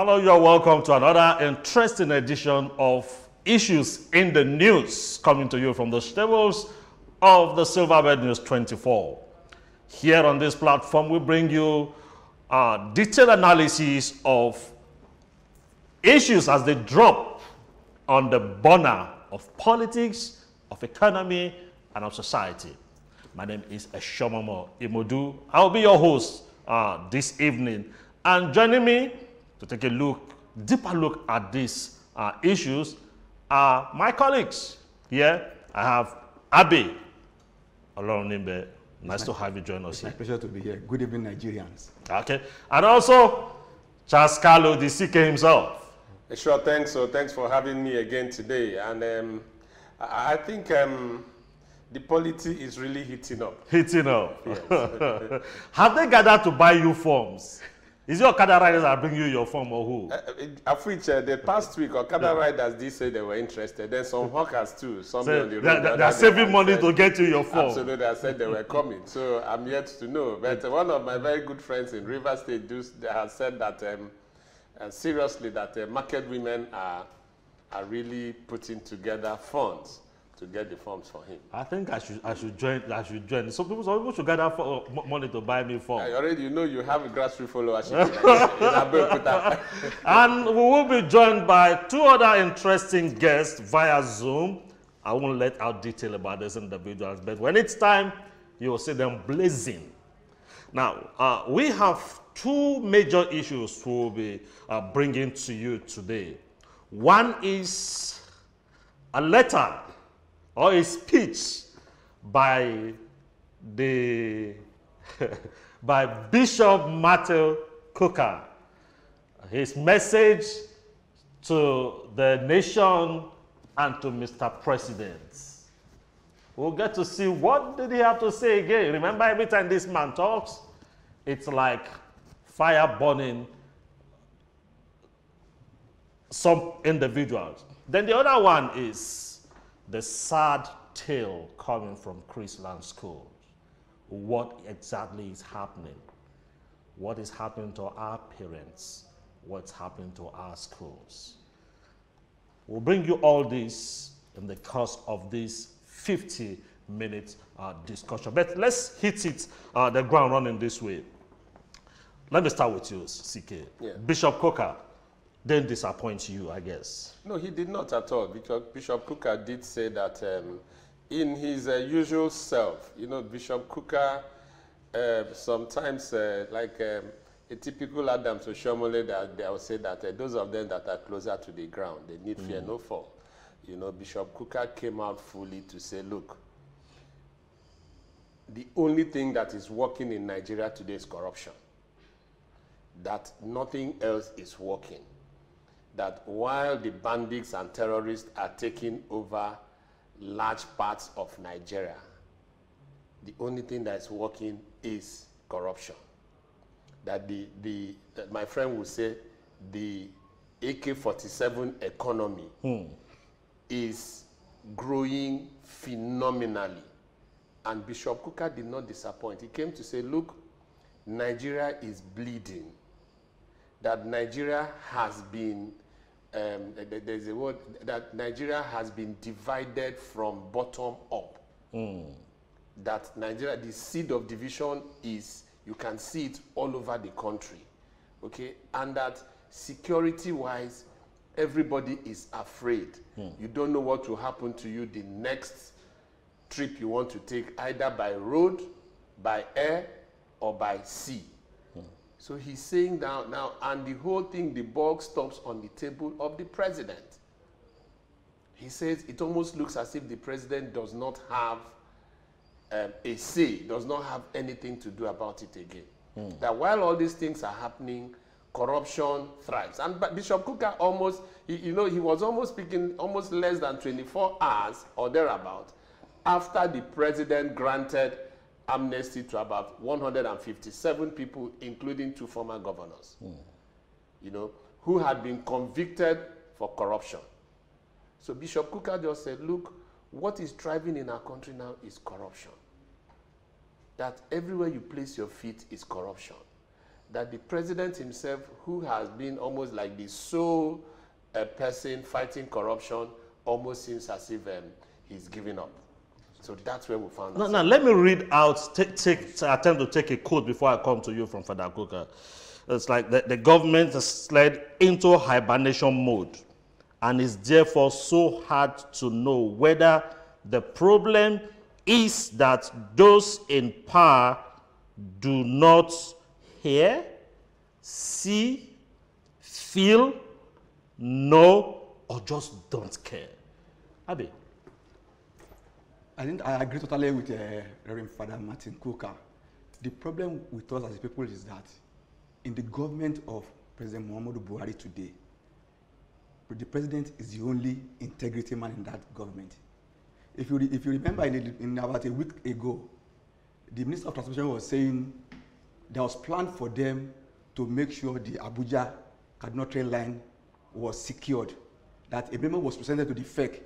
Hello, you're welcome to another interesting edition of Issues in the News coming to you from the stables of the Silverbird News 24. Here on this platform, we bring you a detailed analysis of issues as they drop on the burner of politics, of economy, and of society. My name is Eshomomo Imodu. I'll be your host uh, this evening. And joining me to take a look, deeper look at these uh, issues are my colleagues. Here I have Abe Olorunimbe. Nice to have you join us It's my here. pleasure to be here. Good evening, Nigerians. Okay. And also Charles Carlo, the CK himself. Sure, thanks. So thanks for having me again today. And um, I I think um, the polity is really heating up. Hitting up. have they gathered to buy you forms? Is it Okada riders that bring you your form or who? Uh, uh, uh, the past week, Okada riders did say they were interested. Then some hawkers too. Some So on the they, road. they, the they saving money said- to get you your form. Absolutely, I said they were coming. So I'm yet to know. But uh, one of my very good friends in River State do, has said that um, uh, seriously that uh, market women are are really putting together funds to get the forms for him. I think I should I should join I should join. Some people some people should gather for, uh, mo- money to buy me form. I already you know you have a grassroots followership in in. And we will be joined by two other interesting guests via Zoom. I won't let out detail about these individuals, but when it's time, you will see them blazing. Now, uh, we have two major issues we will be uh, bringing to you today. One is a letter or a speech by the by Bishop Matthew Kukah. His message to the nation and to Mr. President. We'll get to see what did he have to say again. Remember, every time this man talks, it's like fire burning some individuals. Then the other one is the sad tale coming from Chrisland School. What exactly is happening? What is happening to our parents? What's happening to our schools? We'll bring you all this in the course of this 50 minute uh, discussion. But let's hit it uh, the ground running this way. Let me start with you, CK. Yeah. Bishop Kukah didn't disappoint you, I guess. No, he did not at all. Bishop, Bishop Kukah did say that um, in his uh, usual self, you know, Bishop Kukah uh, sometimes, uh, like um, a typical Adams Oshiomhole, that they will say that uh, those of them that are closer to the ground, they need fear no fall. You know, Bishop Kukah came out fully to say, look, the only thing that is working in Nigeria today is corruption. That nothing else is working that while the bandits and terrorists are taking over large parts of Nigeria, the only thing that is working is corruption. That the, the that my friend will say the AK-47 economy hmm. is growing phenomenally. And Bishop Kukah did not disappoint. He came to say, look, Nigeria is bleeding that Nigeria has been, um, th- th- there's a word, that Nigeria has been divided from bottom up. That Nigeria, the seed of division is, you can see it all over the country. Okay? And that security wise, everybody is afraid. You don't know what will happen to you the next trip you want to take, either by road, by air, or by sea. So he's saying now, now, and the whole thing, the ball stops on the table of the president. He says it almost looks as if the president does not have um, a say, does not have anything to do about it again. That while all these things are happening, corruption thrives. And Bishop Kukah almost, he, you know, he was almost speaking almost less than 24 hours or thereabout after the president granted amnesty to about 157 people, including two former governors, you know, who had been convicted for corruption. So Bishop Kukah just said, look, what is driving in our country now is corruption. That everywhere you place your feet is corruption. that the president himself, who has been almost like the sole uh, person fighting corruption, almost seems as if um, he's giving up. So that's where we found Now, now let me read out, take, take, attempt to take a quote before I come to you from Father Kukah. It's like the, the government has slid into hibernation mode and is therefore so hard to know whether the problem is that those in power do not hear, see, feel, know, or just don't care. Abi, I think I agree totally with uh, Reverend Father Martin Kukah. The problem with us as a people is that in the government of President Muhammadu Buhari today, the president is the only integrity man in that government. If you, if you remember in, the, in about a week ago, the Minister of Transportation was saying there was plan for them to make sure the Abuja Kaduna train line was secured, that a memo was presented to the FEC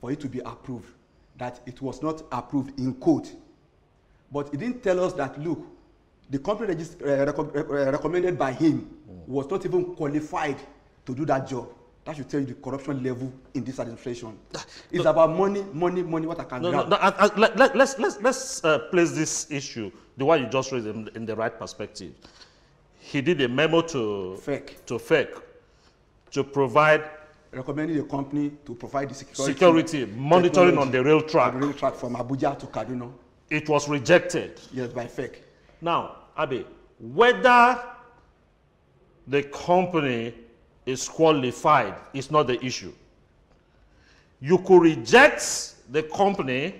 for it to be approved, that it was not approved in court. But he didn't tell us that, look, the company uh, recom- uh, recommended by him was not even qualified to do that job. That should tell you the corruption level in this administration. It's about money, money, money, what I can No, no, grab. no, I, I, let, let, let's, let's, let's uh, place this issue, the one you just raised, in, in the right perspective. He did a memo to FEC. to FEC to provide recommending the company to provide the security, security, monitoring on the rail on track. the rail track from Abuja to Kaduna. It was rejected. Yes, by FEC. Now, Abe, whether the company is qualified is not the issue. You could reject the company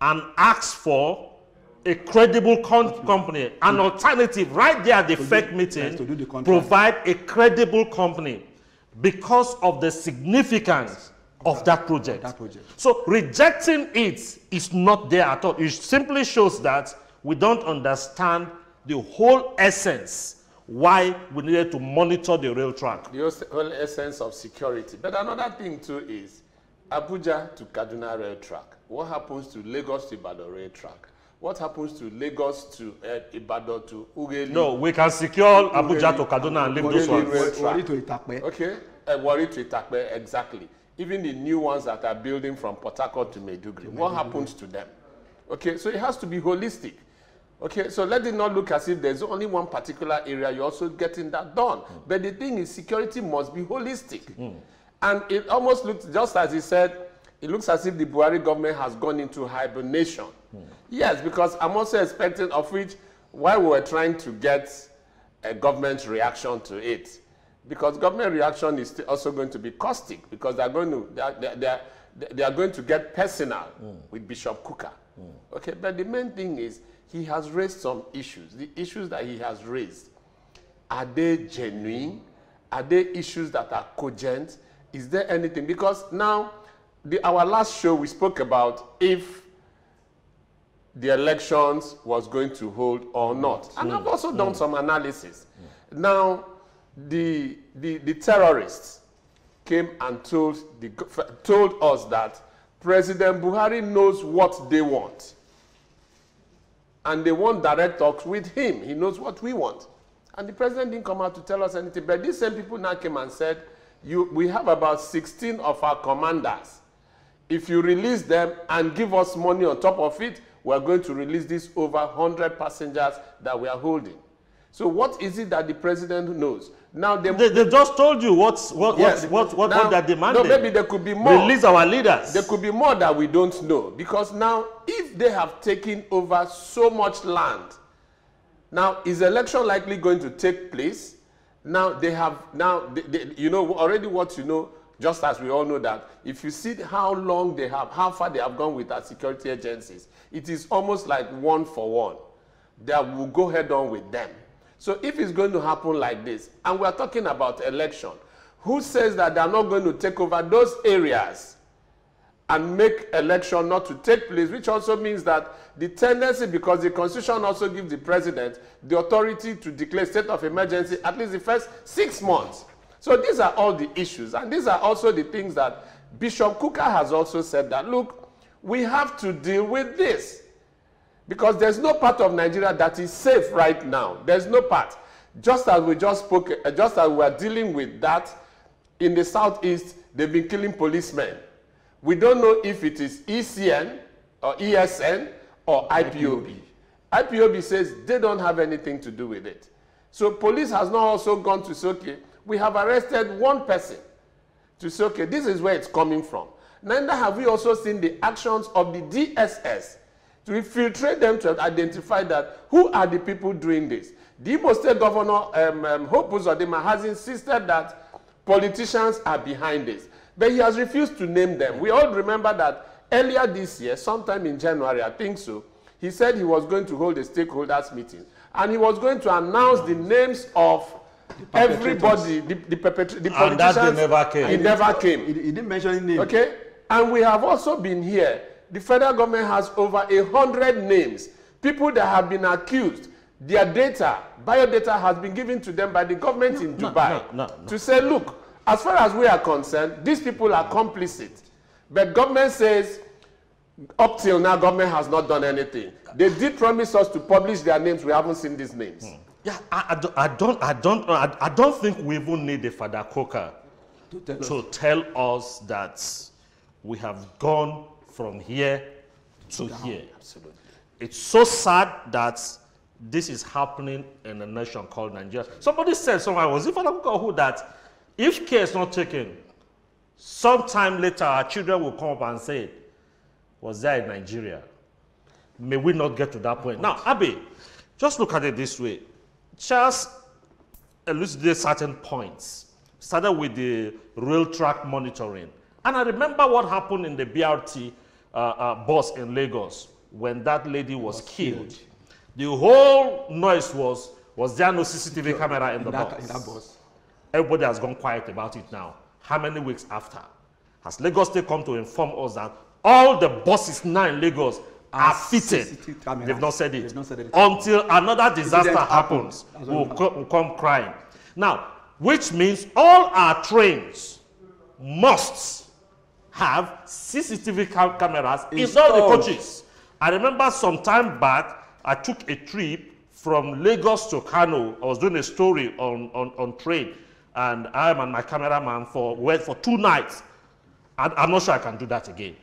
and ask for a credible company, an alternative right there at the do- FEC meeting, yes, to do the provide a credible company because of the significance of that project. that project. So rejecting it is not there at all. It simply shows that we don't understand the whole essence why we needed to monitor the rail track. the whole- whole essence of security. But another thing too is Abuja to Kaduna rail track. What happens to Lagos to Ibadan rail track? What happens to Lagos to uh, Ibadan to Ugeli? No, we can secure Abuja to Kaduna and leave those ones. Wari to Itakpe. Okay, uh, Warri to Itakpe, exactly. Even the new ones that are building from Port Harcourt to Maiduguri, what happens to them? Okay, so it has to be holistic. Okay, so let it not look as if there's only one particular area, you're also getting that done. But the thing is, security must be holistic. And it almost looks, just as he said, it looks as if the Buhari government has gone into hibernation. Yes, because I'm also expecting of which, while we were trying to get a government reaction to it, because government reaction is also going to be caustic because they're going to they are, they are, they are, going to get personal with Bishop Kukah. Okay, but the main thing is he has raised some issues. The issues that he has raised are they genuine? Are they issues that are cogent? Is there anything? Because now, the, our last show we spoke about if the elections was going to hold or not. And I've also mm. done some mm. analysis. Now, the, the, the terrorists came and told, the, told us that President Buhari knows what they want. And they want direct talks with him. He knows what we want. And the president didn't come out to tell us anything. But these same people now came and said, you, we have about 16 of our commanders. If you release them and give us money on top of it, we're going to release these over 100 passengers that we are holding. So what is it that the president knows? Now they, They, they just told you what's, what, Yes, what, what, what, now- what they're demanding. No, maybe there could be more. Release our leaders. There could be more that we don't know because now, if they have taken over so much land, now is election likely going to take place? Now they have now they, they, you know already what you know. Just as we all know that if you see how long they have, how far they have gone with our security agencies, it is almost like one for one. That will go head on with them. So if it's going to happen like this, and we are talking about election, who says that they are not going to take over those areas? and make election not to take place, which also means that the tendency, because the constitution also gives the president the authority to declare state of emergency at least the first six months. So these are all the issues, and these are also the things that Bishop Kukah has also said that look, we have to deal with this. Because there's no part of Nigeria that is safe right now. There's no part. Just as we just spoke, uh, just as we are dealing with that, in the southeast, they've been killing policemen. We don't know if it is ECN or ESN or IPOB. IPOB says they don't have anything to do with it. So police has not also gone to say, okay, we have arrested one person to say, okay, this is where it's coming from. Neither have we also seen the actions of the DSS to infiltrate them to identify that who are the people doing this. The Imo State Governor, um, um, Hope Uzodinma, has insisted that politicians are behind this. But he has refused to name them. We all remember that earlier this year, sometime in January, I think so, he said he was going to hold a stakeholders meeting and he was going to announce the names of everybody, the, the, perpetra- the And that politicians. day never came. He never came. He, he didn't mention any name. Okay? And we have also been here. The federal government has over a hundred names. People that have been accused, their data, biodata has been given to them by the government in Dubai no, no, no. to say, look, as far as we are concerned, these people are complicit. But government says, up till now, government has not done anything. They did promise us to publish their names. We haven't seen these names. Hmm. Yeah, I, I, don't, I don't, I don't, I, I don't think we even need a Father Kukah To tell us. tell us that we have gone from here to here. Absolutely. It's so sad that this is happening in a nation called Nigeria. Somebody said somewhere, was it Father Kukah who that if care is not taken, sometime later our children will come up and say, was there in Nigeria? May we not get to that point. Now, Abby, just look at it this way. Charles elucidated certain points. Started with the rail track monitoring. And I remember what happened in the BRT uh, uh, bus in Lagos when that lady was, killed. The whole noise was, was there no CCTV camera in, in the that, bus? in that bus. Everybody has gone quiet about it now. How many weeks after? Has Lagos State come to inform us that all the buses now in Lagos are fitted? They've not said it. Not said it. Until another disaster happens. We'll, co- we'll come crying. Now, which means all our trains must have CCTV cam- cameras in all the Installed. coaches. I remember some time back, I took a trip from Lagos to Kano. I was doing a story on, on, on train, and I and my cameraman for went for two nights. And I'm not sure I can do that again.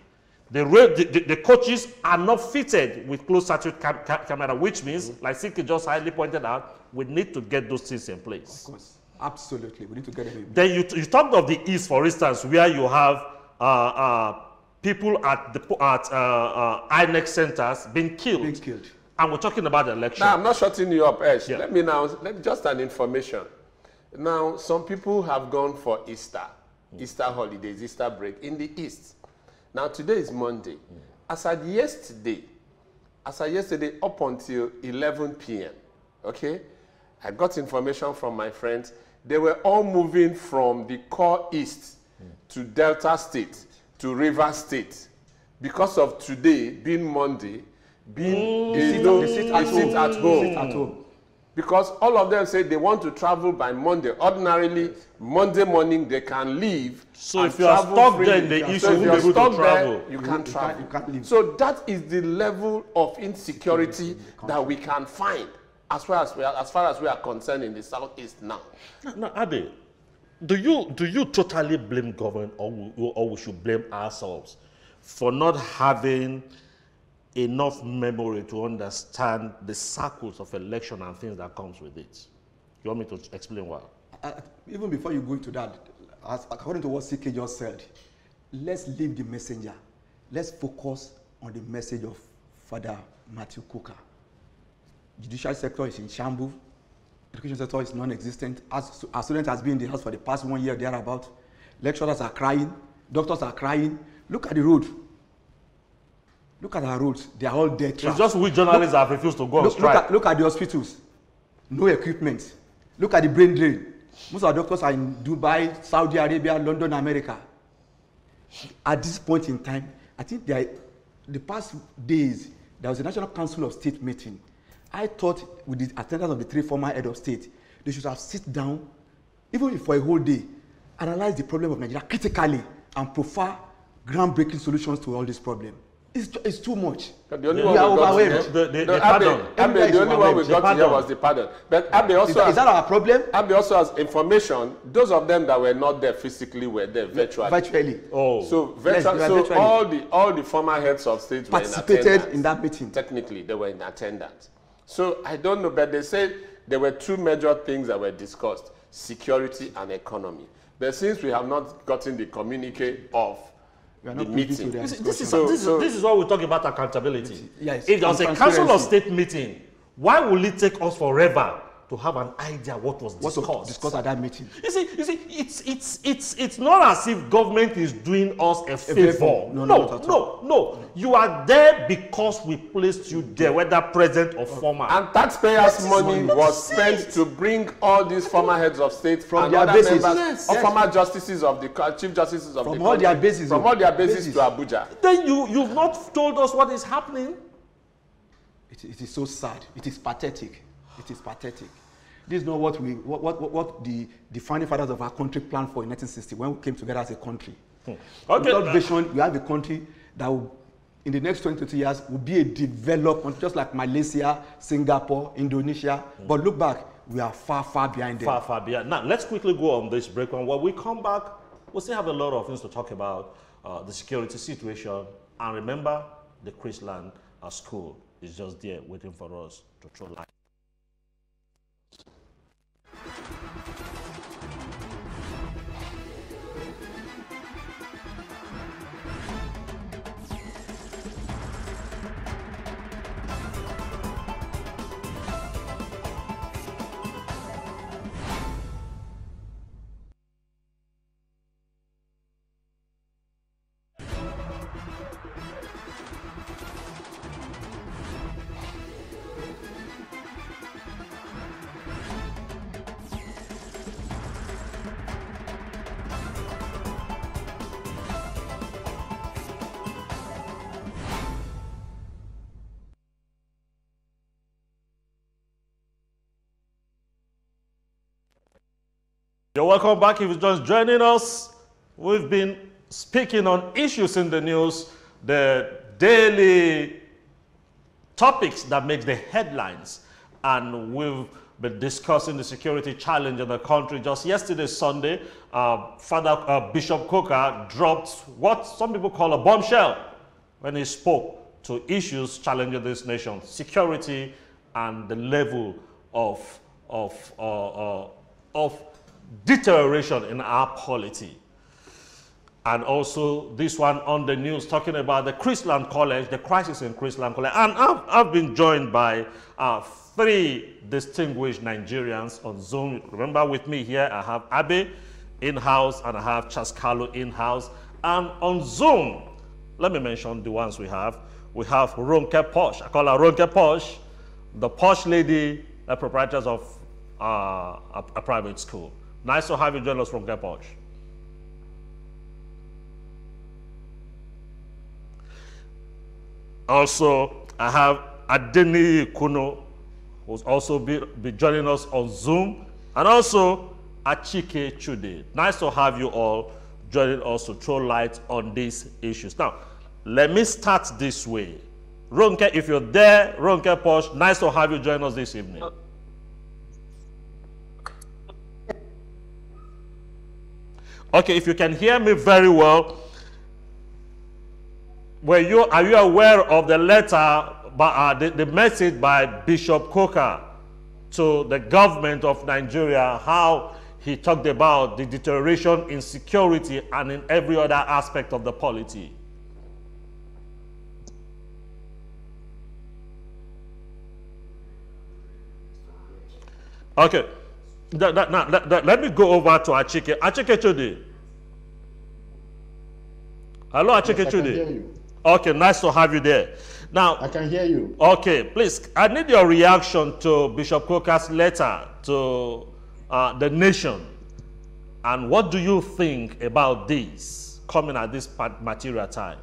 The, the, the, the coaches are not fitted with closed circuit cam- ca- camera, which means, like CK just highly pointed out, we need to get those things in place. Of course. Absolutely. We need to get them in. Place. Then you, you talked of the East, for instance, where you have uh, uh, people at the at uh, uh, INEC centers being killed. Being killed. And we're talking about the election. Now, I'm not shutting you up, Ash. Yeah. Let me now, let just an information. Now, some people have gone for Easter, Easter holidays, Easter break in the East. Now, today is Monday. As at yesterday, as at yesterday up until 11 p.m., okay, I got information from my friends. They were all moving from the core East to Delta State to River State because of today being Monday, being a sit, no- they sit at home. Sit at home. Because all of them say they want to travel by Monday. Ordinarily, Monday morning they can leave. So and if you are travel stuck freely. there in the east, so you if won't be you're able to stuck there, travel. you You can't can't- travel. you can't leave. So that is the level of insecurity that we can find as far as we are, as far as we are concerned in the southeast now. Now, now, Abe, do you do you totally blame government, or we, or we should blame ourselves for not having enough memory to understand the circles of election and things that comes with it? You want me to explain why? Uh, even before you go into that, as, according to what CK just said, let's leave the messenger. Let's focus on the message of Father Matthew Kukah. Judicial sector is in shambles. Education sector is non-existent. As our student has been in the house for the past one year, thereabout. Lecturers are crying. Doctors are crying. Look at the road. Look at our roads. They are all dead It's traps. just we journalists have refused to go on look, look, strike. at, look at the hospitals no equipment look at the brain drain most of our doctors are in dubai saudi arabia london america at this point in time i think there the past days there was a national council of state meeting i thought with the attendance of the three former head of state they should have sit down even for a whole day analyse the problem of nigeria critically and profile groundbreaking solutions to all this problem It's, it's too much. But the only Yeah. one We are we got to overwhelmed. hear, The- the- no, the pardon. Abe, Everybody the only one we got The to hear was the pardon. But Abe Is also that, has, is that our problem? Abe also has information. Those of them that were not there physically were there virtually. Virtually. Oh. So, Yes, virtual, they were so virtually. all the all the former heads of state were in Participated in that meeting. Technically, they were in attendance. So I don't know, but they said there were two major things that were discussed: security and economy. But since we have not gotten the communique of We are the not privy to their This, is- this, is, So- this, is, so- this is what we talk about accountability. Yes, if there's and a council of state meeting, why will it take us forever to have an idea what was What discussed? was discussed at that meeting? You see, you see, it's it's it's it's not as if government is doing us a favor. favor. No, No, not at no, no, You are there because we placed you there, whether present or former. And taxpayers' money was spent it. to bring all these former heads of state From and their other bases. members, Yes. or Yes. former justices of the chief justices of From the all country, their bases, from oh. all their bases, Bases. to Abuja. then you you've not told us what is happening. It, it is so sad. It is pathetic. It is pathetic. This is not what we what, what, what- the, the founding fathers of our country planned for in 1960 when we came together as a country. Okay, Without uh, vision, we have a country that will, in the next 20 30 years will be a developed country, just like Malaysia, Singapore, Indonesia. But look back, we are far, far behind them. Far, far beyond. Now, let's quickly go on this break. And when we come back, we'll still have a lot of things to talk about uh, the security situation. And remember, the Chrisland uh, school is just there waiting for us to throw light. Thank you. You're welcome back. If you're just joining us, we've been speaking on issues in the news, the daily topics that make the headlines. And we've been discussing the security challenge in the country. Just yesterday, Sunday, uh, Father uh, Bishop Kukah dropped what some people call a bombshell when he spoke to issues challenging this nation, security and the level of, of, uh, uh, of deterioration in our polity and also this one on the news talking about the Chrisland College, the crisis in Chrisland College. And I've, I've been joined by uh, three distinguished Nigerians on Zoom. Remember with me here, I have Abe in-house and I have Chaskalo in-house. And on Zoom, let me mention the ones we have. We have Ronke Posh. I call her Ronke Posh, the posh lady, the proprietors of uh, a, a private school. Nice to have you join us, Ronke Posh. Also, I have Adeni Kuno, who's also be, be joining us on Zoom, and also Achike Chude. Nice to have you all joining us to throw light on these issues. Now, let me start this way. Ronke, if you're there, Ronke Posh, nice to have you join us this evening. Okay, if you can hear me very well, were you, are you aware of the letter, by, uh, the, the message by Bishop Kukah to the government of Nigeria, how he talked about the deterioration in security and in every other aspect of the polity? Okay, Now let, me go over to Achike. Achike Chude. Hello, Achike Yes, I can Chude. hear you. Okay, nice to have you there. Now, I can hear you. okay, please, I need your reaction to Bishop Kukah's letter to uh, the nation. And what do you think about this coming at this material time?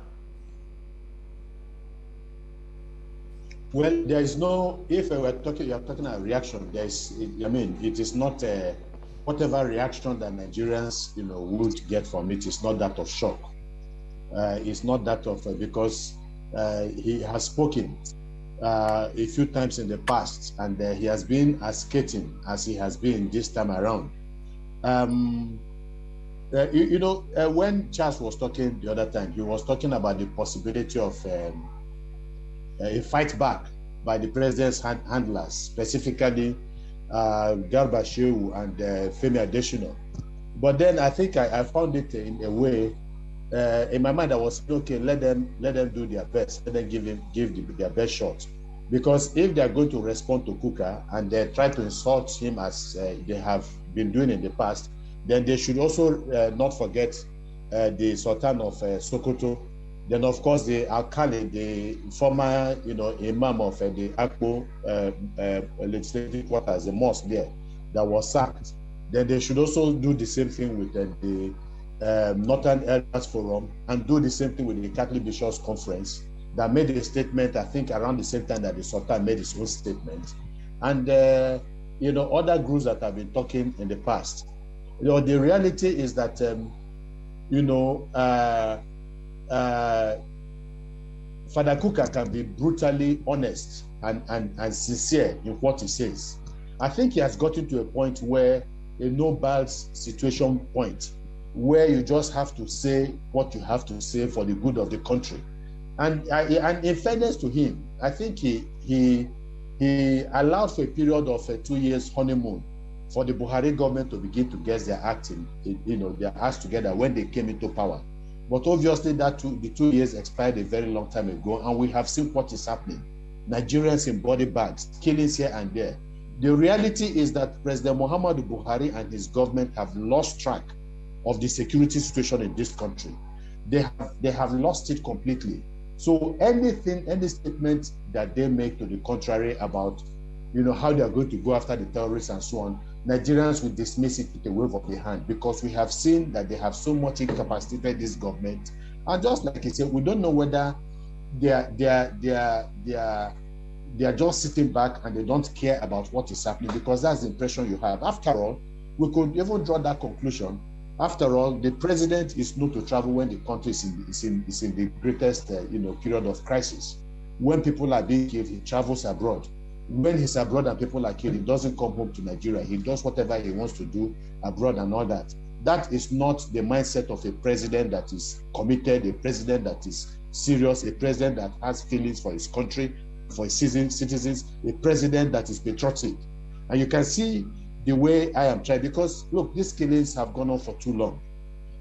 Well, there is no. If we're talking, you're talking about reaction. There is. I mean, it is not uh, whatever reaction that Nigerians, you know, would get from it is not that of shock. Uh, it's not that of uh, because uh, he has spoken uh, a few times in the past, and uh, he has been as skating as he has been this time around. Um, uh, you, you, know, uh, when Charles was talking the other time, he was talking about the possibility of um, a fight back by the president's hand handlers, specifically uh, Garba Shehu and uh, Femi Adesina. But then I think I, I found it in a way uh, in my mind, I was okay. Let them let them do their best. Let them give him give the, their best shot, because if they are going to respond to Kukah and they try to insult him as uh, they have been doing in the past, then they should also uh, not forget uh, the Sultan of uh, Sokoto. Then, of course, the Alkali, the former, you know, Imam of uh, the Apo legislative quarters, the mosque there, that was sacked. Then they should also do the same thing with the um, Northern Elders Forum and do the same thing with the Catholic Bishops Conference that made a statement, I think, around the same time that the Sultan made his own statement. And, uh, you know, other groups that have been talking in the past. You know, the reality is that, um, you know, uh, Father Kukah can be brutally honest and, and, and sincere in what he says. I think he has gotten to a point where a no balls situation point where you just have to say what you have to say for the good of the country. And, and in fairness to him, I think he he he allowed for a period of uh, two years honeymoon for the Buhari government to begin to get their acting, you know, their acts together when they came into power. But obviously, that two, the two years expired a very long time ago, and we have seen what is happening. Nigerians in body bags, killings here and there. The reality is that President Muhammadu Buhari and his government have lost track of the security situation in this country. They have, they have lost it completely. So anything, any statement that they make to the contrary about, you know, how they are going to go after the terrorists and so on, Nigerians will dismiss it with a wave of the hand because we have seen that they have so much incapacitated this government. And just like I said, we don't know whether they are they are they are they are they are just sitting back and they don't care about what is happening because that's the impression you have. After all, we could even draw that conclusion after all, the president is not to travel when the country is in, is in, is in the greatest, uh, you know, period of crisis. When people are being killed, he travels abroad. When he's abroad and people are killed, he doesn't come home to Nigeria. He does whatever he wants to do abroad and all that. That is not the mindset of a president that is committed, a president that is serious, a president that has feelings for his country, for his citizens, a president that is patriotic. And you can see the way I am trying because look, these killings have gone on for too long.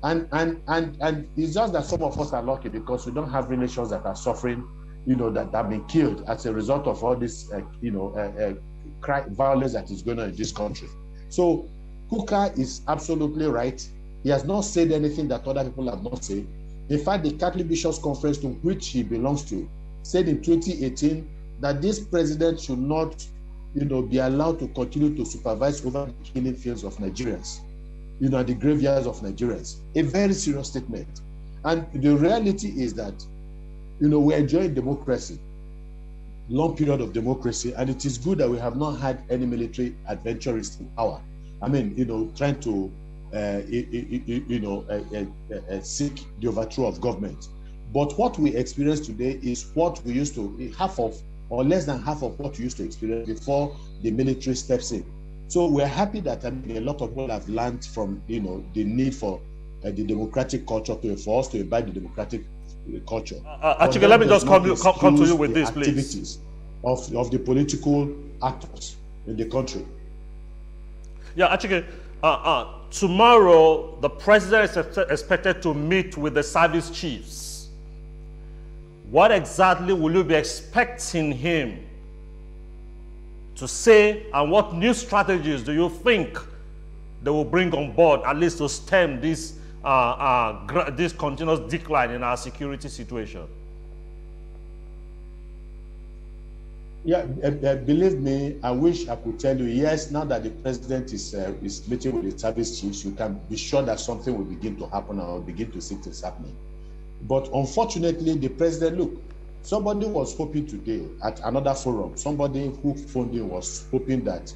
And and and and it's just that some of us are lucky because we don't have relations that are suffering, you know, that have been killed as a result of all this, uh, you know, uh, uh, violence that is going on in this country. So Kukah is absolutely right. He has not said anything that other people have not said. In fact, the Catholic Bishops Conference to which he belongs to said in 2018 that this president should not you know, be allowed to continue to supervise over the killing fields of Nigerians, you know, the graveyards of Nigerians. A very serious statement. And the reality is that, you know, we're enjoying democracy, long period of democracy, and it is good that we have not had any military adventurers in power. I mean, you know, trying to, uh, you know, uh, uh, seek the overthrow of government. But what we experience today is what we used to, half of or less than half of what we used to experience before the military steps in. So we're happy that I mean, a lot of people have learned from you know the need for uh, the democratic culture to for us to abide the democratic uh, culture. Uh, actually, let me just come, come, come to you with this, please. Activities of, of the political actors in the country. Yeah, actually, uh, uh, tomorrow the president is expected to meet with the service chiefs what exactly will you be expecting him to say and what new strategies do you think they will bring on board at least to stem this, uh, uh, this continuous decline in our security situation? Yeah, uh, uh, believe me, I wish I could tell you, yes, now that the president is, uh, is meeting with the service chiefs, you can be sure that something will begin to happen or begin to see things happening. But unfortunately, the president, look, somebody was hoping today at another forum, somebody who phoned was hoping that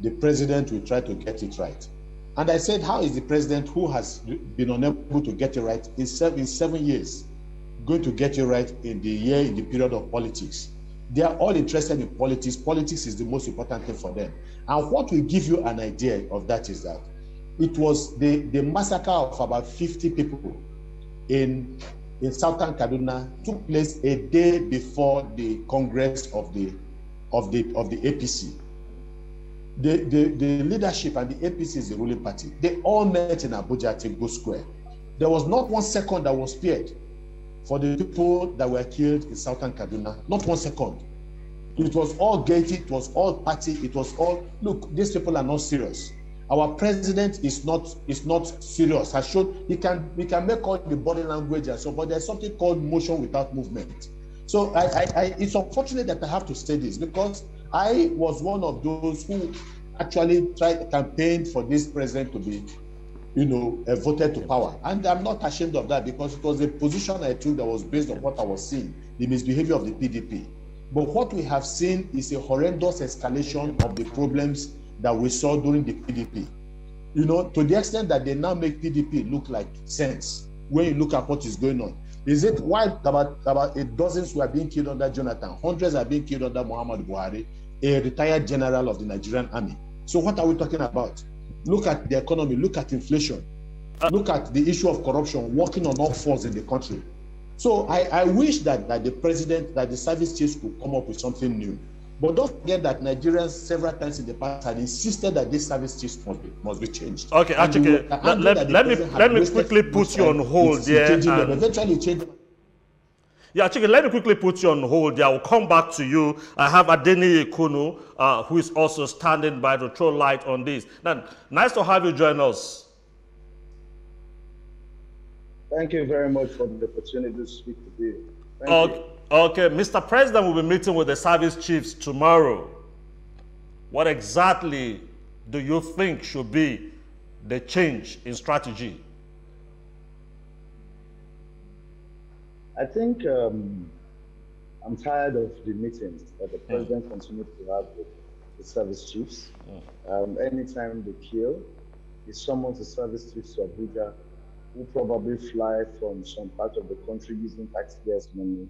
the president will try to get it right. And I said, how is the president who has been unable to get it right in seven, seven years? going to get it right in the year, in the period of politics. They are all interested in politics. Politics is the most important thing for them. And what will give you an idea of that is that it was the, the massacre of about 50 people in, in southern Kaduna took place a day before the Congress of the, of the, of the APC. The, the, the leadership and the APC is the ruling party. They all met in Abuja at Eagle Square. There was not one second that was spared for the people that were killed in southern Kaduna. Not one second. It was all gaiety, it was all party, it was all look, these people are not serious. Our president is not is not serious. I showed he can we can make all the body language and so, but there's something called motion without movement. So I, I, I it's unfortunate that I have to say this because I was one of those who actually tried to campaign for this president to be you know, uh, voted to power. And I'm not ashamed of that because it was a position I took that was based on what I was seeing, the misbehavior of the PDP. But what we have seen is a horrendous escalation of the problems that we saw during the PDP. You know, to the extent that they now make PDP look like sense when you look at what is going on. Is it why about about dozens were being killed under Jonathan, hundreds are being killed under Muhammad Buhari, a retired general of the Nigerian army. So what are we talking about? Look at the economy, look at inflation, look at the issue of corruption working on all fours in the country. So I, I wish that, that the president, that the service chiefs could come up with something new. But don't forget that Nigerians several times in the past had insisted that this service chiefs must be, must be changed. Okay, actually, let, let, let me let me quickly put you on hold there. Eventually, change yeah, Chike, let me quickly put you on hold. Yeah, I will come back to you. I have Adeni Kunu, uh, who is also standing by to throw light on this. Now, nice to have you join us. Thank you very much for the opportunity to speak to you. Okay, okay, Mr. President will be meeting with the service chiefs tomorrow. What exactly do you think should be the change in strategy? I think um, I'm tired of the meetings that the president continues to have with the service chiefs. Um, anytime they kill, he summons the service chiefs to Abuja, who probably fly from some part of the country using taxpayers' money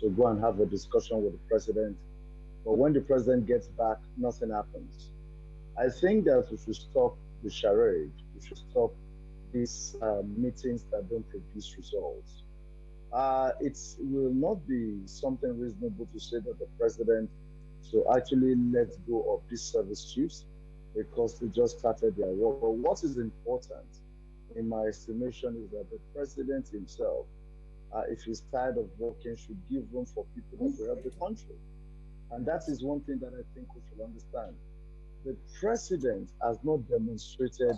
to go and have a discussion with the president. But when the president gets back, nothing happens. I think that we should stop the charade. We should stop these uh, meetings that don't produce results uh, it will not be something reasonable to say that the president should actually let go of these service chiefs because they just started their work. But what is important, in my estimation, is that the president himself, uh, if he's tired of working, should give room for people will help the country. And that is one thing that I think we should understand. The president has not demonstrated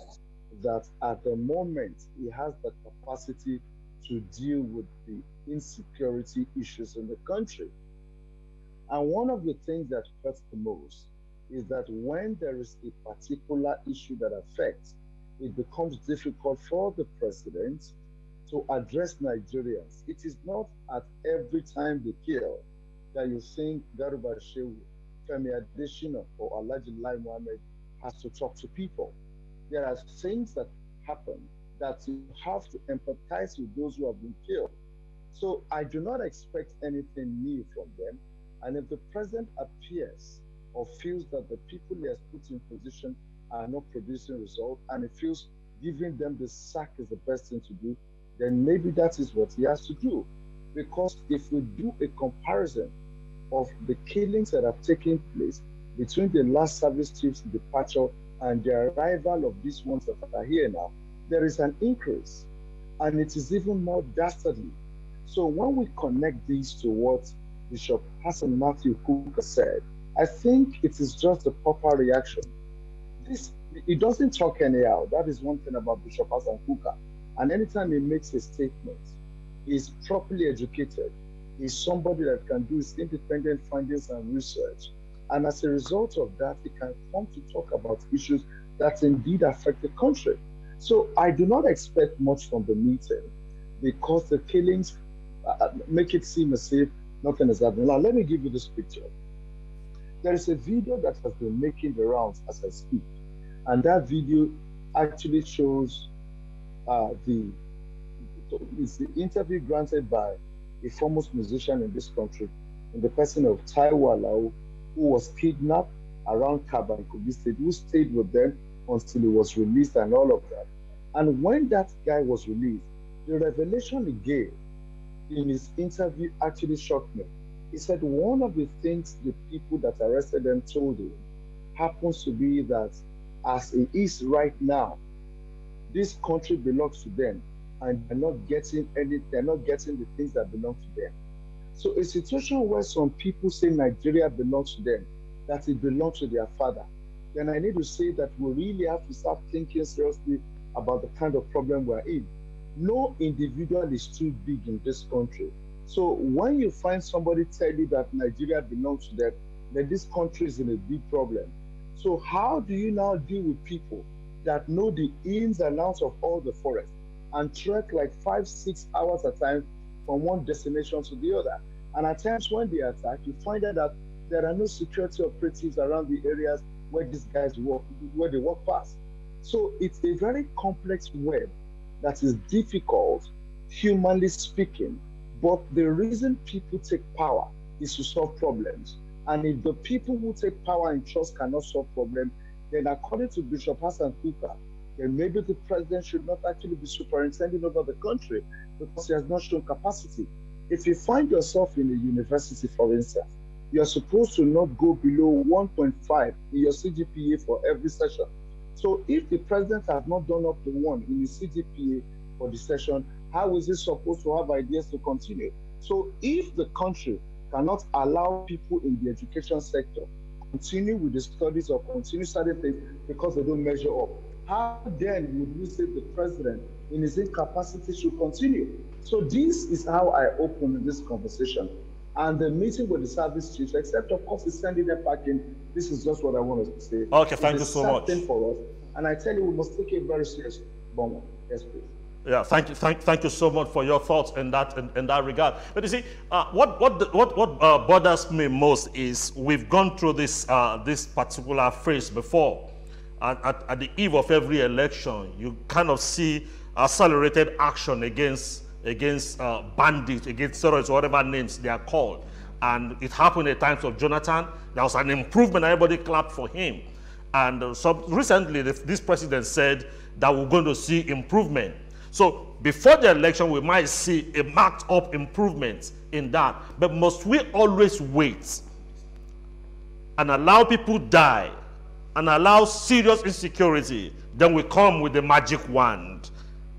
that at the moment he has the capacity to deal with the insecurity issues in the country. And one of the things that hurts the most is that when there is a particular issue that affects, it becomes difficult for the president to address Nigerians. It is not at every time they kill that you think Garuba Shehu, Femi Adesina, or Alaji Lai Mohammed has to talk to people. There are things that happen that you have to empathize with those who have been killed. So I do not expect anything new from them. And if the president appears or feels that the people he has put in position are not producing results, and he feels giving them the sack is the best thing to do, then maybe that is what he has to do. Because if we do a comparison of the killings that have taken place between the last service chief's departure and the arrival of these ones that are here now, there is an increase, and it is even more dastardly. So when we connect these to what Bishop Hassan Matthew Kukah said, I think it is just the proper reaction. This he doesn't talk anyhow. That is one thing about Bishop Hassan Kukah. And anytime he makes a statement, he's properly educated. He's somebody that can do his independent findings and research. And as a result of that, he can come to talk about issues that indeed affect the country. So I do not expect much from the meeting because the killings uh, uh, make it seem as if nothing is happening. Now, let me give you this picture. There is a video that has been making the rounds as I speak, and that video actually shows uh, the it's the interview granted by a foremost musician in this country, in the person of Taiwo Alao, who was kidnapped around Kaba State, who stayed with them until he was released and all of that. And when that guy was released, the revelation he gave in his interview actually shocked me. He said one of the things the people that arrested him told him happens to be that as it is right now, this country belongs to them and they're not getting any, they're not getting the things that belong to them. So a situation where some people say Nigeria belongs to them, that it belongs to their father, then I need to say that we really have to start thinking seriously about the kind of problem we're in. No individual is too big in this country. So when you find somebody tell you that Nigeria belongs to them, then this country is in a big problem. So how do you now deal with people that know the ins and outs of all the forest and trek like five, six hours at a time from one destination to the other? And at times when they attack, you find out that there are no security operatives around the areas where these guys work, where they walk past. So it's a very complex web that is difficult, humanly speaking. But the reason people take power is to solve problems. And if the people who take power in trust cannot solve problems, then according to Bishop Hassan Kukah, then maybe the president should not actually be superintending over the country because he has not shown capacity. If you find yourself in a university, for instance, you're supposed to not go below 1.5 in your CGPA for every session. So if the president has not done up to one in the CGPA for the session, how is he supposed to have ideas to continue? So if the country cannot allow people in the education sector continue with the studies or continue certain things because they don't measure up, how then would we say the president in his incapacity should continue? So this is how I open this conversation and the meeting with the service chiefs, except of course, is sending them back in. This is just what I wanted to say. Okay, thank you so much. for us, and I tell you, we must take it very seriously. Bomo, yes, please. Yeah, thank you, thank, thank you so much for your thoughts in that in, in that regard. But you see, uh, what what what what uh, bothers me most is we've gone through this uh, this particular phase before. At, at, at, the eve of every election, you kind of see accelerated action against against uh, bandits, against terrorists, whatever names they are called. And it happened at times of Jonathan. There was an improvement. Everybody clapped for him. And uh, so recently, the, this president said that we're going to see improvement. So before the election, we might see a marked up improvement in that. But must we always wait and allow people die and allow serious insecurity? Then we come with the magic wand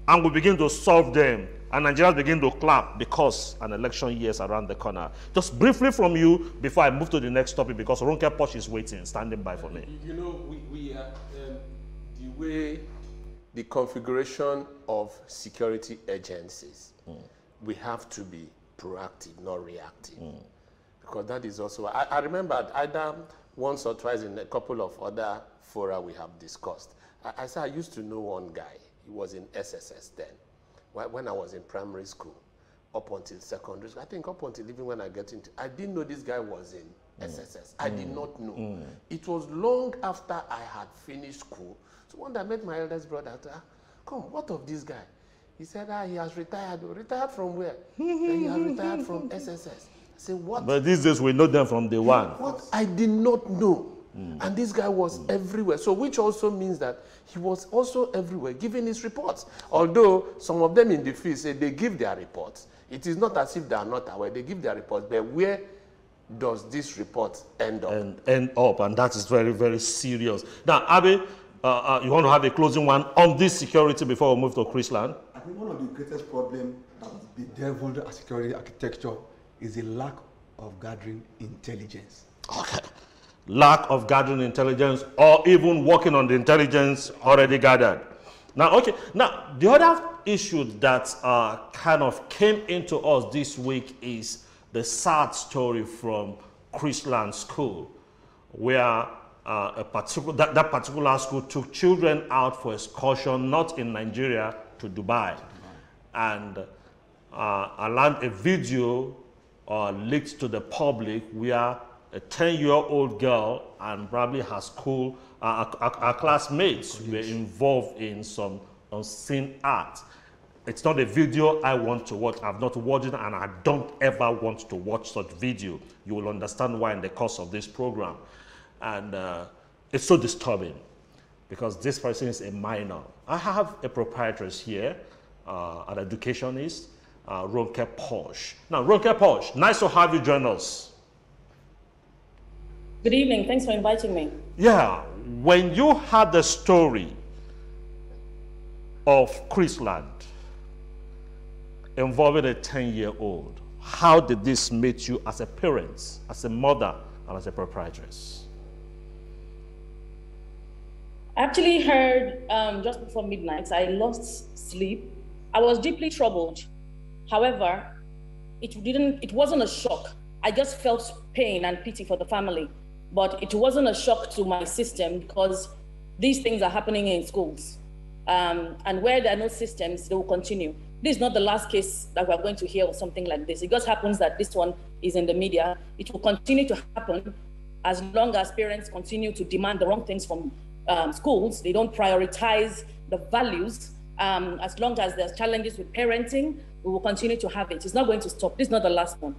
and we begin to solve them and Nigerians begin to clap because an election year is around the corner. Just briefly from you before I move to the next topic because Ronke Posh is waiting, standing by for me. You know, we, we uh, um, the way the configuration of security agencies, mm. we have to be proactive, not reactive. Mm. Because that is also, I, I remember either once or twice in a couple of other fora we have discussed. I, I said I used to know one guy. He was in SSS then when I was in primary school, up until secondary school, I think up until even when I get into, I didn't know this guy was in mm. SSS. I mm. did not know. Mm. It was long after I had finished school. So one day I met my eldest brother. I Come, what of this guy? He said, ah, he has retired. Retired from where? he has retired from SSS. I said, what? But these days we know them from the one. What? I did not know. Mm. And this guy was mm. everywhere. So, which also means that he was also everywhere giving his reports. Although some of them in the field say they give their reports. It is not as if they are not aware. They give their reports. But where does this report end up? And end up. And that is very, very serious. Now, Abby, uh, uh, you want to have a closing one on this security before we move to Chrisland? I think one of the greatest problems that the deviled security architecture is the lack of gathering intelligence. Okay lack of gathering intelligence or even working on the intelligence already gathered. Now, okay, now the other issue that uh, kind of came into us this week is the sad story from Chrisland School, where uh, a particular, that, that particular school took children out for excursion, not in Nigeria, to Dubai. And uh, allowed a video uh, leaked to the public where a 10 year old girl and probably her school, uh, our, our, classmates were involved in some unseen act. it's not a video I want to watch. I've not watched it and I don't ever want to watch such video. You will understand why in the course of this program. And uh, it's so disturbing because this person is a minor. I have a proprietress here, uh, an educationist, uh, Ronke Posh. Now, Ronke Posh, nice to have you join us. Good evening. Thanks for inviting me. Yeah, when you had the story of Chrisland involving a 10 year old, how did this meet you as a parent, as a mother, and as a proprietress? I actually heard um, just before midnight, I lost sleep. I was deeply troubled. However, it didn't, it wasn't a shock. I just felt pain and pity for the family. But it wasn't a shock to my system because these things are happening in schools. Um, and where there are no systems, they will continue. This is not the last case that we're going to hear of something like this. It just happens that this one is in the media. It will continue to happen as long as parents continue to demand the wrong things from um, schools. They don't prioritize the values. Um, as long as there's challenges with parenting, we will continue to have it. It's not going to stop. This is not the last one.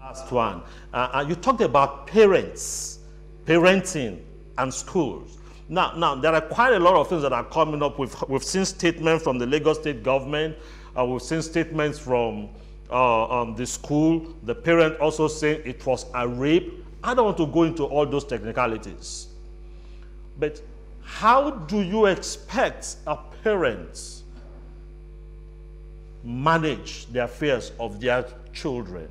Last one. Uh, uh, you talked about parents, parenting, and schools. Now, now, there are quite a lot of things that are coming up. We've, we've seen statements from the Lagos State government. Uh, we've seen statements from uh, um, the school. The parent also saying it was a rape. I don't want to go into all those technicalities. But how do you expect a parent manage the affairs of their children?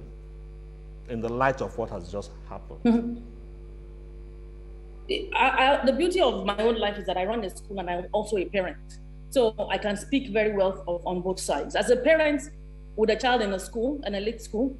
In the light of what has just happened? Mm-hmm. I, I, the beauty of my own life is that I run a school and I'm also a parent. So I can speak very well of, on both sides. As a parent with a child in a school, an elite school,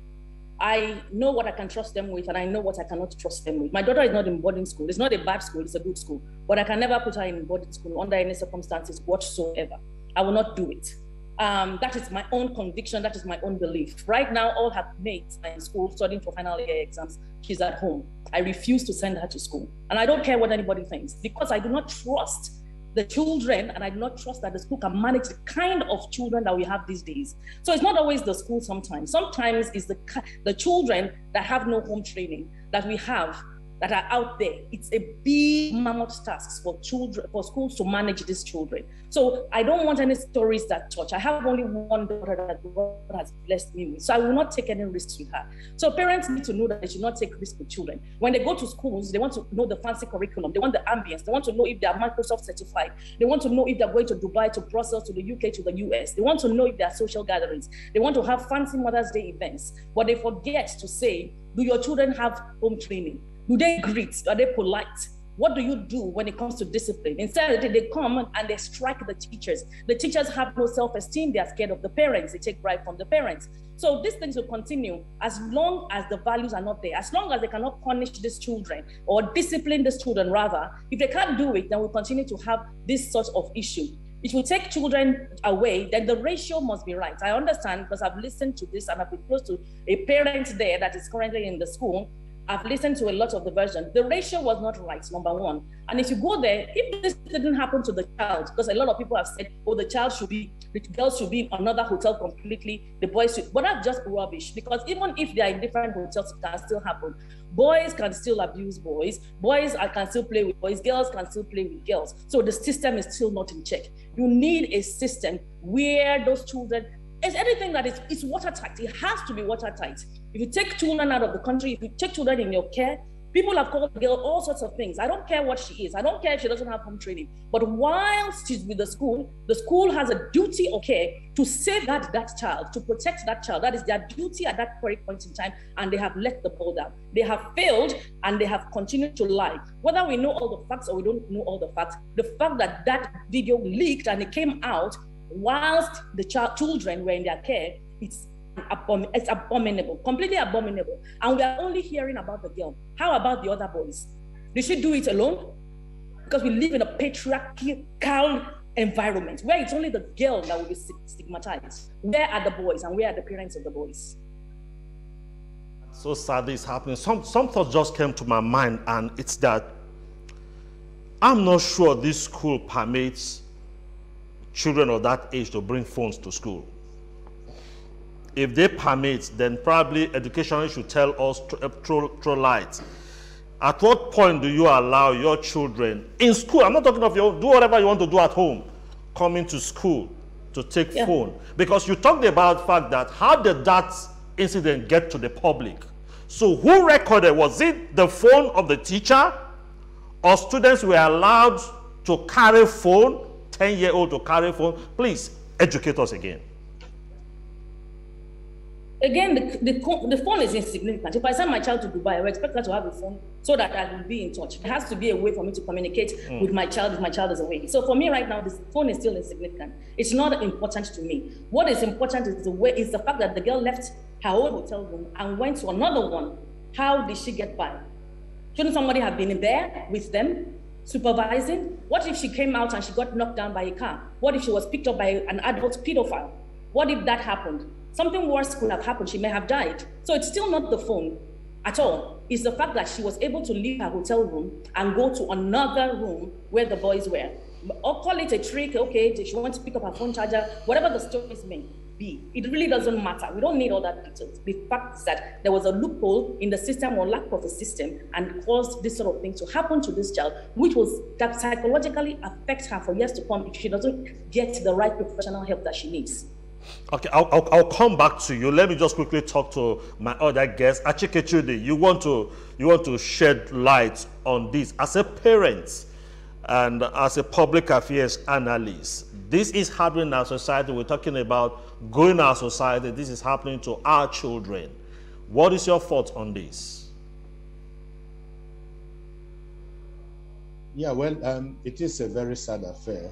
I know what I can trust them with and I know what I cannot trust them with. My daughter is not in boarding school. It's not a bad school, it's a good school. But I can never put her in boarding school under any circumstances whatsoever. I will not do it. Um, that is my own conviction. That is my own belief. Right now, all her mates are in school studying for final year exams. She's at home. I refuse to send her to school. And I don't care what anybody thinks because I do not trust the children and I do not trust that the school can manage the kind of children that we have these days. So it's not always the school sometimes. Sometimes it's the, the children that have no home training that we have that are out there. It's a big mammoth task for children, for schools to manage these children. So I don't want any stories that touch. I have only one daughter that God has blessed me with. So I will not take any risks with her. So parents need to know that they should not take risks with children. When they go to schools, they want to know the fancy curriculum. They want the ambience. They want to know if they are Microsoft certified. They want to know if they're going to Dubai, to Brussels, to the UK, to the US. They want to know if there are social gatherings. They want to have fancy Mother's Day events. But they forget to say, do your children have home training? Do they greet? Are they polite? What do you do when it comes to discipline? Instead, they come and they strike the teachers. The teachers have no self esteem. They are scared of the parents. They take bribe from the parents. So these things will continue as long as the values are not there, as long as they cannot punish these children or discipline these children, rather. If they can't do it, then we'll continue to have this sort of issue. If we take children away, then the ratio must be right. I understand because I've listened to this and I've been close to a parent there that is currently in the school I've listened to a lot of the versions. The ratio was not right, number one. And if you go there, if this didn't happen to the child, because a lot of people have said, oh, the child should be, the girls should be in another hotel completely, the boys should, but that's just rubbish. Because even if they are in different hotels, it can still happen. Boys can still abuse boys, boys can still play with boys, girls can still play with girls. So the system is still not in check. You need a system where those children it's anything that is it's watertight. It has to be watertight. If you take children out of the country, if you take children in your care, people have called the girl all sorts of things. I don't care what she is. I don't care if she doesn't have home training. But while she's with the school, the school has a duty of care to safeguard that that child, to protect that child. That is their duty at that very point in time. And they have let the ball down. They have failed and they have continued to lie. Whether we know all the facts or we don't know all the facts, the fact that that video leaked and it came out whilst the child, children were in their care, it's abom- it's abominable, completely abominable. And we are only hearing about the girl. How about the other boys? Did she do it alone? Because we live in a patriarchal environment where it's only the girl that will be stigmatized. Where are the boys and where are the parents of the boys? So sad this happening. Some some thoughts just came to my mind, and it's that I'm not sure this school permits children of that age to bring phones to school. If they permit, then probably education should tell us uh, throw light. At what point do you allow your children in school? I'm not talking of your do whatever you want to do at home, coming to school to take yeah. phone. Because you talked about the fact that how did that incident get to the public? So who recorded? Was it the phone of the teacher? Or students were allowed to carry phone, 10 year old to carry phone? Please educate us again. Again, the, the, the phone is insignificant. If I send my child to Dubai, I would expect her to have a phone so that I will be in touch. There has to be a way for me to communicate mm. with my child if my child is away. So for me right now, this phone is still insignificant. It's not important to me. What is important is the way is the fact that the girl left her own hotel room and went to another one. How did she get by? Shouldn't somebody have been there with them, supervising? What if she came out and she got knocked down by a car? What if she was picked up by an adult pedophile? What if that happened? Something worse could have happened. She may have died. So it's still not the phone at all. It's the fact that she was able to leave her hotel room and go to another room where the boys were. Or call it a trick, okay, she wants to pick up her phone charger, whatever the stories may be. It really doesn't matter. We don't need all that details. The fact is that there was a loophole in the system or lack of a system and caused this sort of thing to happen to this child, which was that psychologically affect her for years to come if she doesn't get the right professional help that she needs. Okay, I'll, I'll, I'll, come back to you. Let me just quickly talk to my other guest. Achike you want to you want to shed light on this as a parent and as a public affairs analyst. This is happening in our society. We're talking about going our society. This is happening to our children. What is your thought on this? Yeah, well, um, it is a very sad affair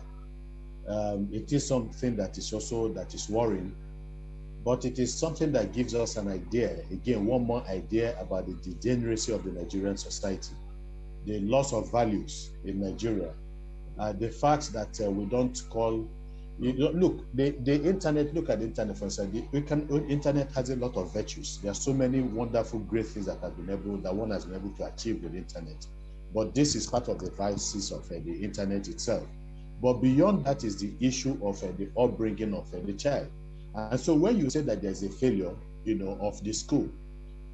um, it is something that is also that is worrying, but it is something that gives us an idea, again, one more idea about the degeneracy of the Nigerian society, the loss of values in Nigeria, uh, the fact that uh, we don't call you know, look, the, the internet, look at the internet for instance. The, can, internet has a lot of virtues. There are so many wonderful, great things that have been able, that one has been able to achieve with internet. But this is part of the vices of uh, the internet itself. But beyond that is the issue of uh, the upbringing of uh, the child. And so when you say that there's a failure, you know, of the school,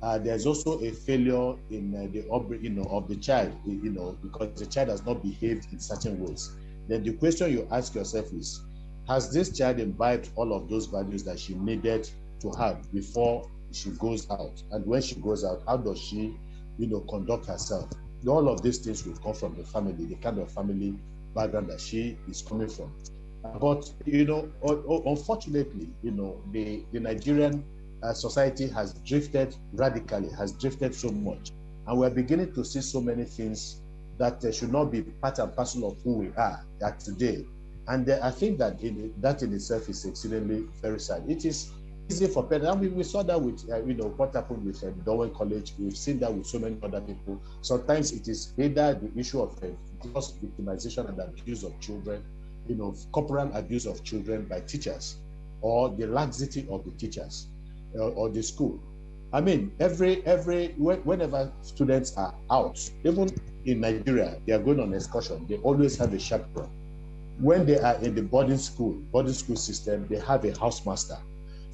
uh, there's also a failure in uh, the upbringing you know, of the child, you know, because the child has not behaved in certain ways. Then the question you ask yourself is, has this child imbibed all of those values that she needed to have before she goes out? And when she goes out, how does she, you know, conduct herself? All of these things will come from the family, the kind of family background that she is coming from. But you know, unfortunately, you know, the the Nigerian uh, society has drifted radically, has drifted so much, and we're beginning to see so many things that uh, should not be part and parcel of who we are at today. And uh, I think that in, that in itself is exceedingly very sad. It is easy for parents. I mean, we saw that with, uh, you know, what happened with uh, Dowen College. We've seen that with so many other people. Sometimes it is either the issue of uh, gross victimization and abuse of children, you know, corporal abuse of children by teachers, or the laxity of the teachers uh, or the school. I mean, every every whenever students are out, even in Nigeria, they are going on excursion. They always have a chaperone. When they are in the boarding school, boarding school system, they have a housemaster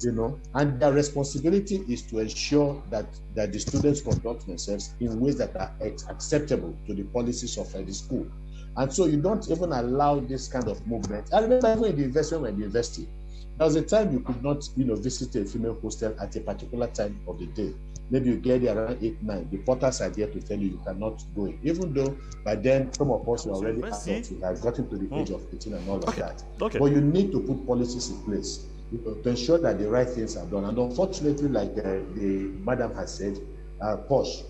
you know, and their responsibility is to ensure that, that the students conduct themselves in ways that are acceptable to the policies of uh, the school. And so you don't even allow this kind of movement. I remember when in the university, when the university, there was a time you could not, you know, visit a female hostel at a particular time of the day. Maybe you get there around eight, nine. The porters are there to tell you you cannot go in. Even though by then some of us were already adults, we have gotten to the age of 18 and all of that. Okay. But you need to put policies in place to ensure that the right things are done. And unfortunately, like uh, the madam has said, uh, Posh,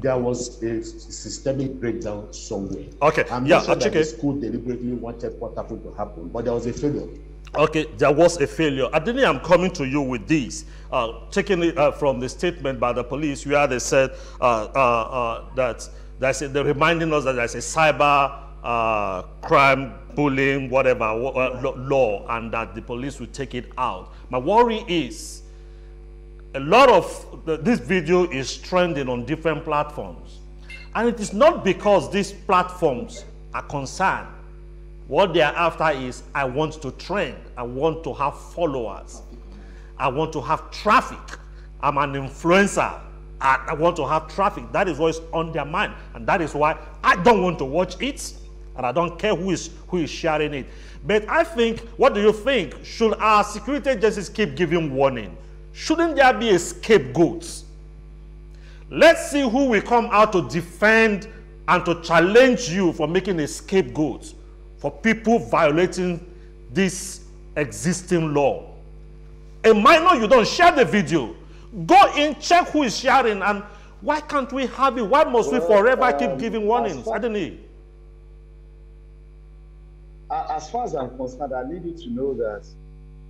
there was a systemic breakdown somewhere. Okay, I'm yeah, sure that the school deliberately wanted what happened to happen, but there was a failure. Okay, there was a failure. Adini, I'm coming to you with this. Uh, taking it uh, from the statement by the police, where they said uh, uh, uh that they're reminding us that there's a cyber uh, crime, bullying, whatever uh, law, and that the police will take it out. My worry is a lot of the, this video is trending on different platforms. And it is not because these platforms are concerned What they are after is I want to trend. I want to have followers. I want to have traffic. I'm an influencer. I, I want to have traffic. That is what's on their mind. And that is why I don't want to watch it. And I don't care who is who is sharing it. But I think, what do you think? Should our security agencies keep giving warning? Shouldn't there be a scapegoat? Let's see who will come out to defend and to challenge you for making a scapegoat for people violating this existing law. A minor, you don't share the video. Go in, check who is sharing, and why can't we have it? Why must well, we forever um, keep giving warnings? I don't know. As far as I'm concerned, I need you to know that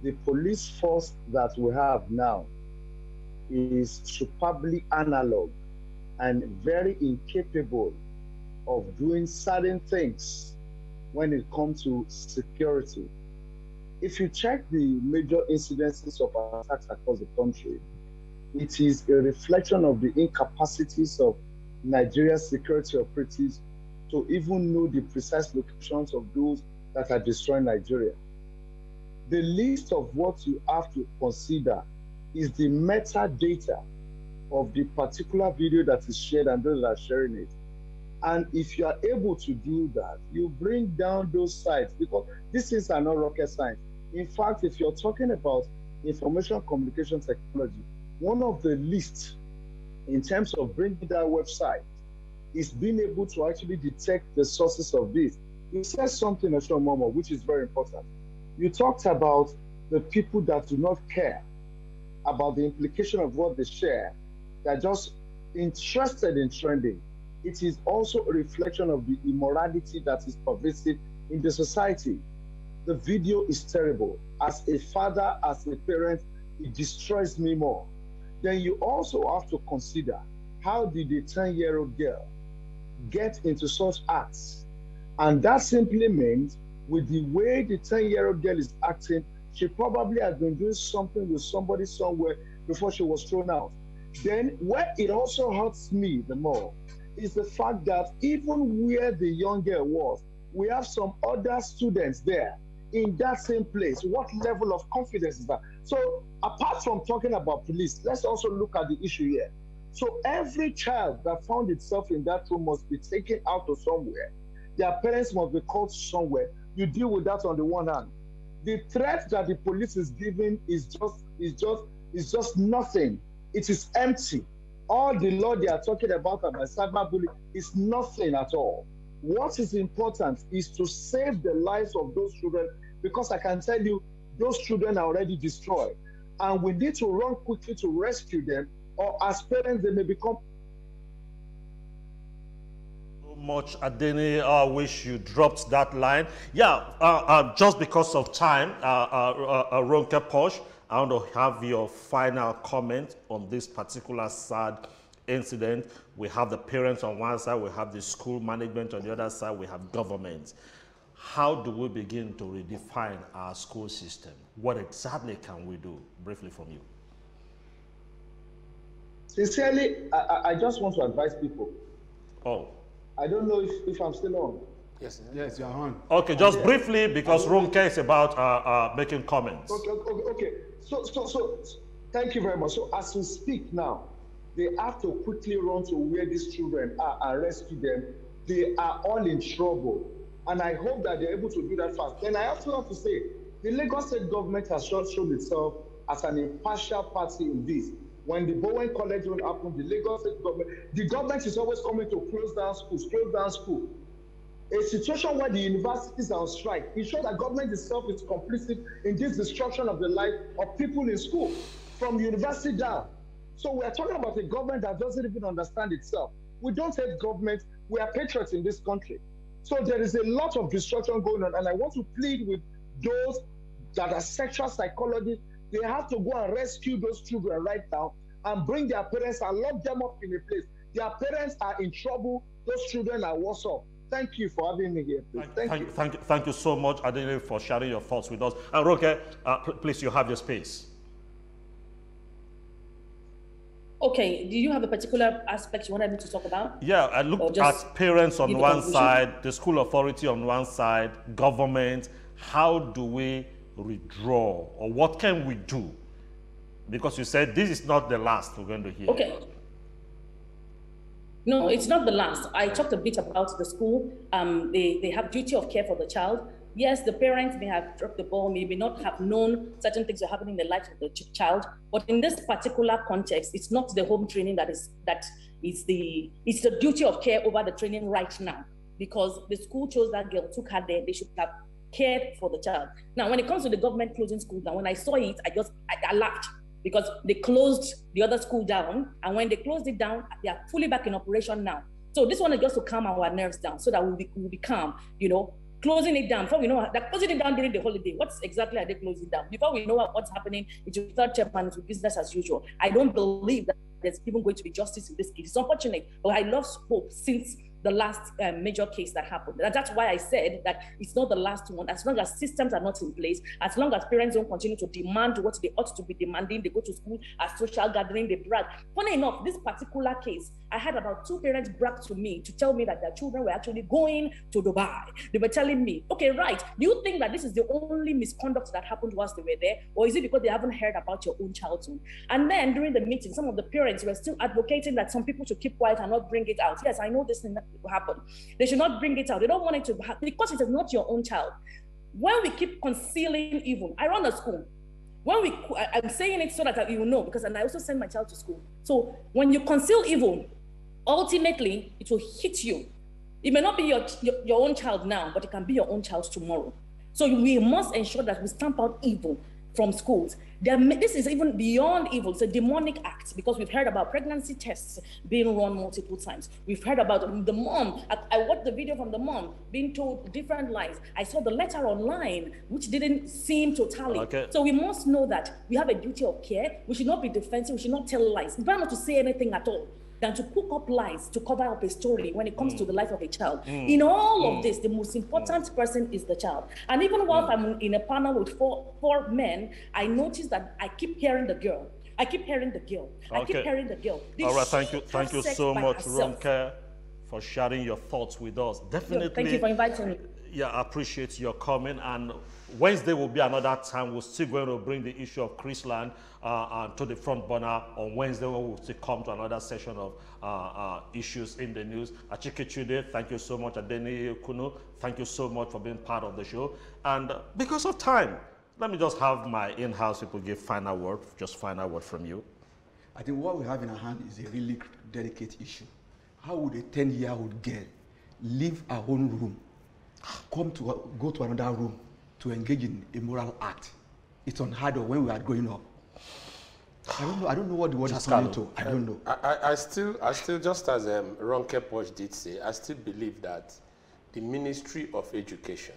the police force that we have now is superbly analog and very incapable of doing certain things when it comes to security. If you check the major incidences of attacks across the country, it is a reflection of the incapacities of Nigeria's security operatives to even know the precise locations of those that are destroying Nigeria. The list of what you have to consider is the metadata of the particular video that is shared and those that are sharing it. And if you are able to do that, you bring down those sites because these things are not rocket science. In fact, if you're talking about information communication technology, one of the least in terms of bringing that website is being able to actually detect the sources of this. You said something, Ashon Momo, which is very important. You talked about the people that do not care about the implication of what they share. They're just interested in trending it is also a reflection of the immorality that is pervasive in the society. The video is terrible. As a father, as a parent, it destroys me more. Then you also have to consider how did a 10 year old girl get into such acts? And that simply means with the way the 10 year old girl is acting, she probably has been doing something with somebody somewhere before she was thrown out. Then, where it also hurts me the more is the fact that even where the young girl was, we have some other students there in that same place. What level of confidence is that? So, apart from talking about police, let's also look at the issue here. So, every child that found itself in that room must be taken out of somewhere. Their parents must be called somewhere. You deal with that on the one hand. The threat that the police is giving is just is just is just nothing. It is empty all the law they are talking about about cyberbullying is nothing at all. What is important is to save the lives of those children because I can tell you those children are already destroyed. And we need to run quickly to rescue them, or as parents, they may become. Much, Adeni. I wish you dropped that line. Yeah, uh, uh, just because of time, uh, uh, uh Ronke Posh. I want to have your final comment on this particular sad incident. We have the parents on one side, we have the school management on the other side, we have government. How do we begin to redefine our school system? What exactly can we do? Briefly from you. Sincerely, I, I just want to advise people. Oh. I don't know if, if I'm still on. Yes, yes, you're on. Okay, just briefly, because room case about uh, uh, making comments. Okay, okay, okay. So, so, so, thank you very much. So, as we speak now, they have to quickly run to where these children are and rescue them. They are all in trouble. And I hope that they're able to do that fast. Then I also have to say, the Lagos state government has shown, shown itself as an impartial party in this. When the Dowen College one happened, the Lagos state government, the government is always coming to close down schools, close down school a situation where the universities are on strike, it shows that government itself is complicit in this destruction of the life of people in school, from university down. So we are talking about a government that doesn't even understand itself. We don't hate government, we are patriots in this country. So there is a lot of destruction going on, and I want to plead with those that are sexual psychology. They have to go and rescue those children right now and bring their parents and lock them up in a place. Their parents are in trouble, those children are worse off. Thank you for having me here. Please. Thank, thank, you. Thank you. Thank you so much, Adele, for sharing your thoughts with us. And Ronke, uh, please, you have your space. Okay, do you have a particular aspect you wanted me to talk about? Yeah, I looked at parents on one side, the school authority on one side, government. How do we withdraw or what can we do? Because you said this is not the last we're going to hear. Okay. No, it's not the last. I talked a bit about the school. Um, they, they have duty of care for the child. Yes, the parents may have dropped the ball, maybe not have known certain things are happening in the life of the child. But in this particular context, it's not the home training that is that is the it's the duty of care over the training right now. Because the school chose that girl, took her there, they should have cared for the child. Now, when it comes to the government closing schools, now when I saw it, I just I, I laughed because they closed the other school down. And when they closed it down, they are fully back in operation now. So this one is just to calm our nerves down so that we'll be, we'll be calm, you know, closing it down. Before we know they're closing it down during the holiday. What's exactly are they closing down? Before we know what's happening, it's a third term and business as usual. I don't believe that there's even going to be justice in this case. It's unfortunate, but I lost hope since the last um, major case that happened. That's why I said that it's not the last one. As long as systems are not in place, as long as parents don't continue to demand what they ought to be demanding, they go to school at social gathering, they brag. Funny enough, this particular case, I had about two parents brag to me to tell me that their children were actually going to Dubai. They were telling me, okay, right, do you think that this is the only misconduct that happened whilst they were there? Or is it because they haven't heard about your own childhood? And then during the meeting, some of the parents were still advocating that some people should keep quiet and not bring it out. Yes, I know this happen. They should not bring it out. They don't want it to happen because it is not your own child. When we keep concealing evil, I run a school. When we, I'm saying it so that you know because and I also send my child to school. So when you conceal evil, ultimately it will hit you. It may not be your, your, your own child now, but it can be your own child tomorrow. So we must ensure that we stamp out evil from schools. this is even beyond evil. It's a demonic act because we've heard about pregnancy tests being run multiple times. We've heard about the mom. I, I, watched the video from the mom being told different lies. I saw the letter online, which didn't seem to tally. Okay. So we must know that we have a duty of care. We should not be defensive. We should not tell lies. We better not to say anything at all than to cook up lies to cover up a story when it comes mm. to the life of a child. Mm. In all mm. of this, the most important mm. person is the child. And even while mm. I'm in a panel with four, four men, I notice that I keep hearing the girl. I keep hearing the girl. Okay. I keep hearing the girl. This all right, thank you, thank you so much, Ronke, for sharing your thoughts with us. Definitely. Thank you for inviting me. Yeah, I appreciate your coming. And Wednesday will be another time. We're still going to bring the issue of Chrisland uh, uh, to the front burner. On Wednesday, we will still come to another session of uh, uh issues in the news. Achike Chude, thank you so much. Adeni Kuno, thank you so much for being part of the show. And uh, because of time, let me just have my in-house people give final word, just final word from you. I think what we have in our hand is a really delicate issue. How would a 10-year-old girl leave her own room come to go to another room to engage in immoral act. It's unheard of when we are growing up. I don't know. I don't know what the word is coming to. I don't know. I, I, still, I still, just as um, Ronke Posh did say, I still believe that the Ministry of Education,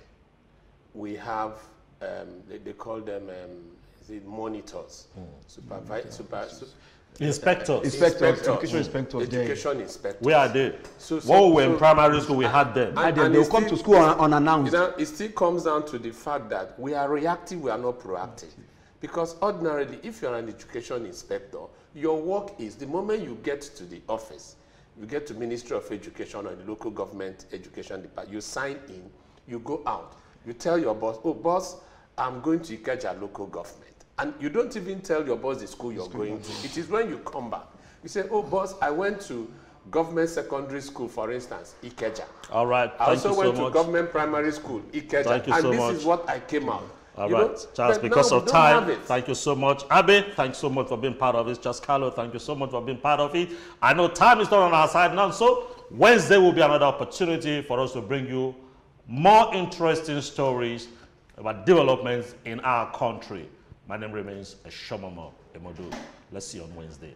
we have, um, they, they, call them, um, is it monitors, mm. supervise, super, super Inspectors. Inspectors. Education inspectors. Education inspectors. Where are they? So, so, when we were in primary school, we had them. And, and, and they'll come to school unannounced. It still comes down to the fact that we are reactive, we are not proactive. Because ordinarily, if you're an education inspector, your work is the moment you get to the office, you get to Ministry of Education or the local government education department, you sign in, you go out, you tell your boss, oh boss, I'm going to Ikeja local government. And you don't even tell your boss the school you're school going to. It is when you come back. You say, oh, boss, I went to government secondary school, for instance, Ikeja. All right. I also went to government primary school, Ikeja. Thank you and so this much. is what I came out. All you right, know? Charles, but because of time, thank you so much. Abby, thanks so much for being part of it. Just Carlo, thank you so much for being part of it. I know time is not on our side now, so Wednesday will be another opportunity for us to bring you more interesting stories about developments in our country. My name remains Shomomo Emodu. Let's see you on Wednesday.